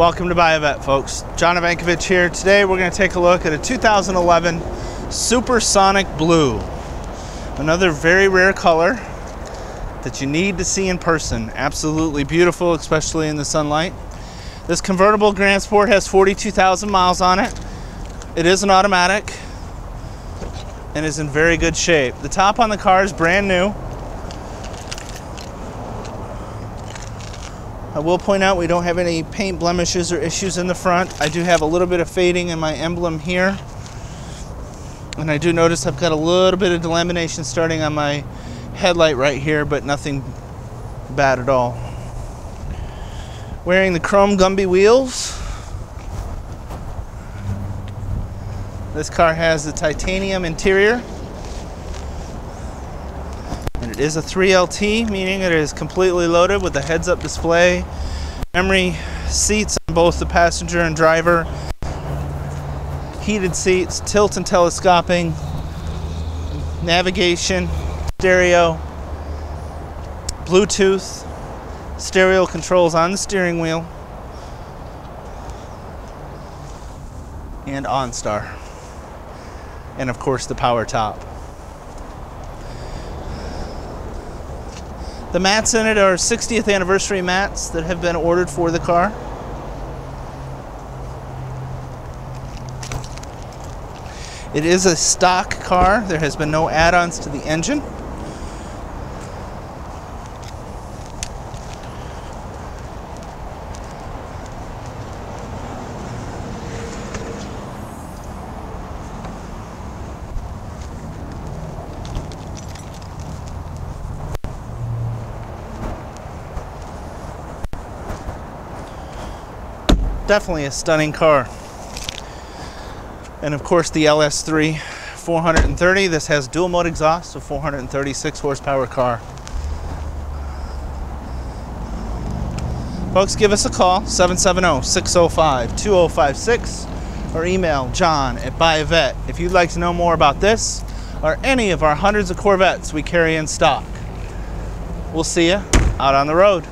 Welcome to Buy a Vette, folks. John Ivankovich here. Today we're going to take a look at a 2011 Supersonic Blue. Another very rare color that you need to see in person. Absolutely beautiful, especially in the sunlight. This convertible Grand Sport has 42,000 miles on it. It is an automatic and is in very good shape. The top on the car is brand new. I will point out we don't have any paint blemishes or issues in the front. I do have a little bit of fading in my emblem here. And I do notice I've got a little bit of delamination starting on my headlight right here, but nothing bad at all. Wearing the chrome Gumby wheels. This car has the titanium interior. It is a 3LT, meaning it is completely loaded with a heads-up display, memory seats on both the passenger and driver, heated seats, tilt and telescoping, navigation, stereo, Bluetooth, stereo controls on the steering wheel, and OnStar. And of course the power top. The mats in it are 60th anniversary mats that have been ordered for the car. It is a stock car. There has been no add-ons to the engine. Definitely a stunning car. And of course the LS3 430. This has dual mode exhaust, so 436 horsepower car. Folks, give us a call, 770-605-2056, or email john at Vet if you'd like to know more about this or any of our hundreds of Corvettes we carry in stock. We'll see you out on the road.